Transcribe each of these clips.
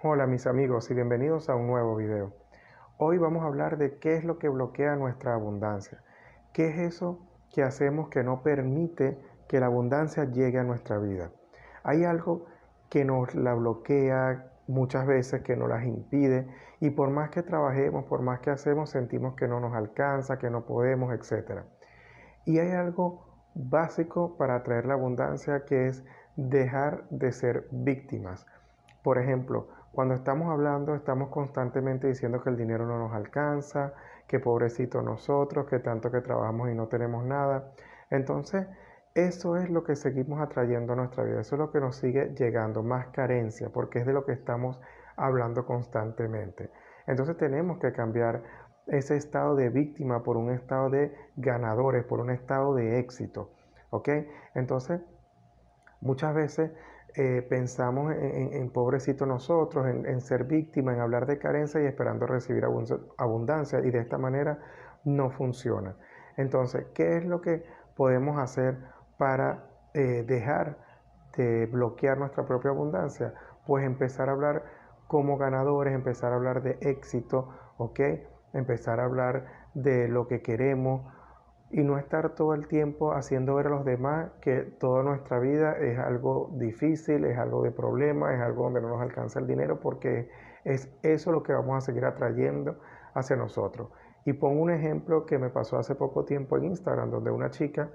Hola mis amigos y bienvenidos a un nuevo video. Hoy vamos a hablar de qué es lo que bloquea nuestra abundancia. ¿Qué es eso que hacemos que no permite que la abundancia llegue a nuestra vida? Hay algo que nos la bloquea muchas veces, que nos las impide y por más que trabajemos, por más que hacemos, sentimos que no nos alcanza, que no podemos, etc. Y hay algo básico para atraer la abundancia que es dejar de ser víctimas. Por ejemplo, cuando estamos hablando, estamos constantemente diciendo que el dinero no nos alcanza, que pobrecito nosotros, que tanto que trabajamos y no tenemos nada. Entonces, eso es lo que seguimos atrayendo a nuestra vida, eso es lo que nos sigue llegando, más carencia, porque es de lo que estamos hablando constantemente. Entonces tenemos que cambiar ese estado de víctima por un estado de ganadores, por un estado de éxito. ¿Ok? Entonces, muchas veces eh, pensamos en, pobrecito nosotros, en, ser víctima, en hablar de carencia y esperando recibir abundancia y de esta manera no funciona. Entonces, ¿qué es lo que podemos hacer para eh, dejar de bloquear nuestra propia abundancia? Pues empezar a hablar como ganadores, empezar a hablar de éxito, ¿ok? Empezar a hablar de lo que queremos, y no estar todo el tiempo haciendo ver a los demás que toda nuestra vida es algo difícil, es algo de problema, es algo donde no nos alcanza el dinero, porque es eso lo que vamos a seguir atrayendo hacia nosotros. Y pongo un ejemplo que me pasó hace poco tiempo en Instagram, donde una chica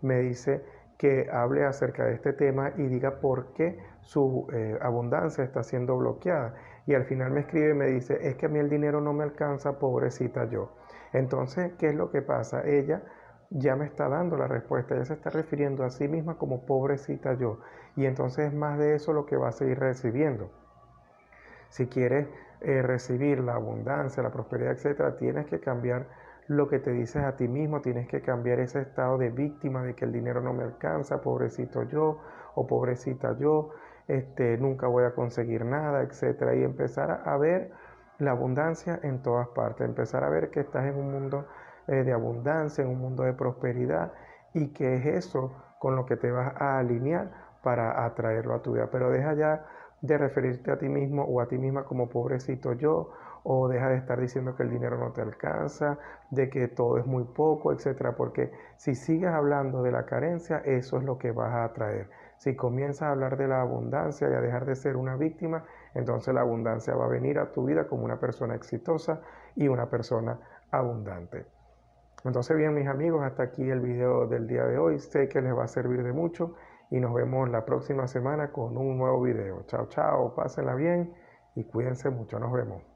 me dice que hable acerca de este tema y diga por qué su eh, abundancia está siendo bloqueada. Y al final me escribe y me dice, es que a mí el dinero no me alcanza, pobrecita yo. Entonces, ¿qué es lo que pasa? Ella ya me está dando la respuesta, ella se está refiriendo a sí misma como pobrecita yo. Y entonces es más de eso lo que va a seguir recibiendo. Si quieres eh, recibir la abundancia, la prosperidad, etc., tienes que cambiar lo que te dices a ti mismo, tienes que cambiar ese estado de víctima de que el dinero no me alcanza, pobrecito yo o pobrecita yo, este, nunca voy a conseguir nada, etc. Y empezar a ver la abundancia en todas partes, empezar a ver que estás en un mundo eh, de abundancia, en un mundo de prosperidad y que es eso con lo que te vas a alinear para atraerlo a tu vida. Pero deja ya de referirte a ti mismo o a ti misma como pobrecito yo, o deja de estar diciendo que el dinero no te alcanza, de que todo es muy poco, etcétera, porque si sigues hablando de la carencia, eso es lo que vas a atraer. Si comienzas a hablar de la abundancia y a dejar de ser una víctima, entonces la abundancia va a venir a tu vida como una persona exitosa y una persona abundante. Entonces bien mis amigos, hasta aquí el video del día de hoy. Sé que les va a servir de mucho y nos vemos la próxima semana con un nuevo video. Chao, chao, pásenla bien y cuídense mucho. Nos vemos.